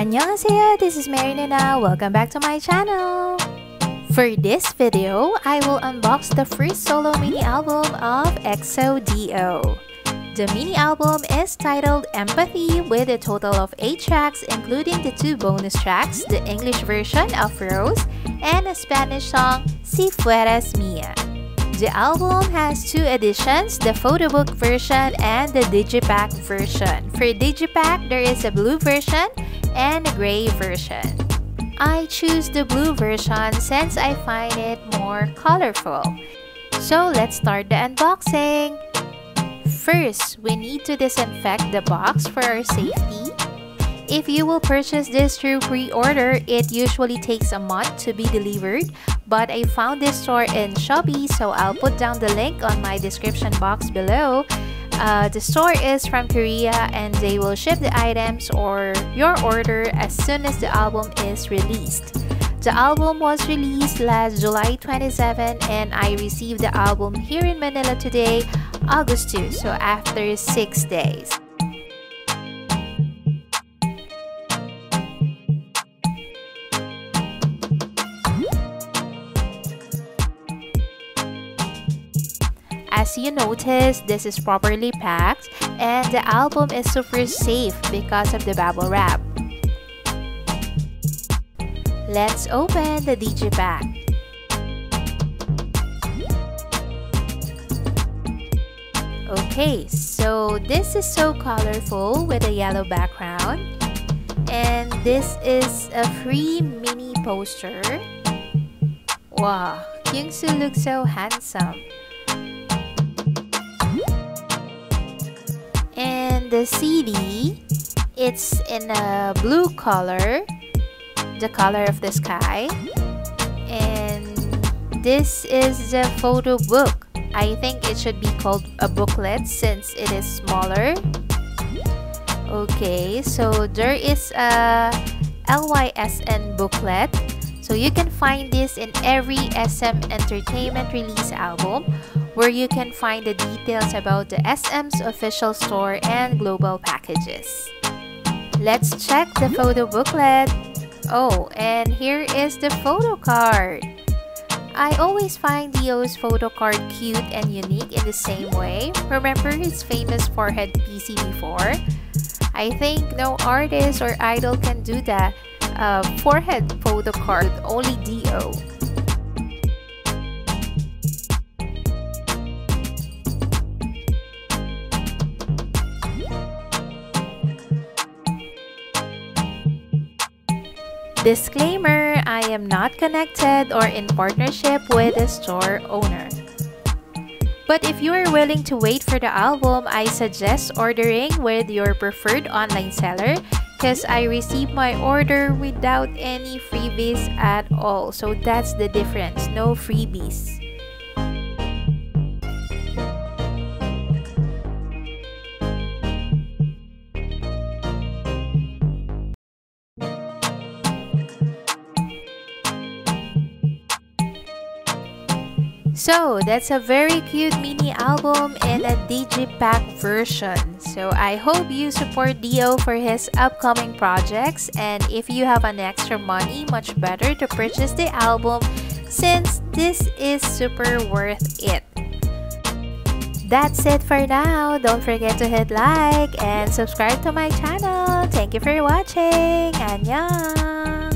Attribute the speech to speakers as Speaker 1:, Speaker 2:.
Speaker 1: Annyeonghaseyo, this is Mary. Welcome back to my channel. For this video, I will unbox the first solo mini album of EXO-D-O. The mini album is titled Empathy with a total of 8 tracks including the two bonus tracks, the English version of Rose and a Spanish song Si Fueras Mia. The album has two editions, the photobook version and the digipack version. For digipack, there is a blue version and a gray version. I choose the blue version since I find it more colorful. So let's start the unboxing. First, we need to disinfect the box for our safety. If you will purchase this through pre-order, it usually takes a month to be delivered, but I found this store in Shopee so I'll put down the link on my description box below. Uh, the store is from Korea and they will ship the items or your order as soon as the album is released. The album was released last July 27 and I received the album here in Manila today, August 2, so after 6 days. As you notice, this is properly packed and the album is super safe because of the bubble wrap. Let's open the digipack. Okay, so this is so colorful with a yellow background. And this is a free mini poster. Wow, Kyungsoo looks so handsome. The CD, it's in a blue color, the color of the sky. And this is the photo book. I think it should be called a booklet since it is smaller. Okay, so there is a LYSN booklet. So you can find this in every SM Entertainment release album where you can find the details about the SM's official store and global packages. Let's check the photo booklet. Oh, and here is the photo card. I always find D.O.'s photo card cute and unique in the same way. Remember his famous forehead PC before? I think no artist or idol can do that uh, forehead photo card, only D.O. Disclaimer, I am not connected or in partnership with the store owner. But if you are willing to wait for the album, I suggest ordering with your preferred online seller because I received my order without any freebies at all. So that's the difference, no freebies. So that's a very cute mini album in a digipack version. So I hope you support D.O for his upcoming projects and if you have an extra money, much better to purchase the album since this is super worth it. That's it for now. Don't forget to hit like and subscribe to my channel. Thank you for watching. Annyeong!